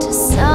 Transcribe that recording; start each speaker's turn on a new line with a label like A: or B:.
A: to some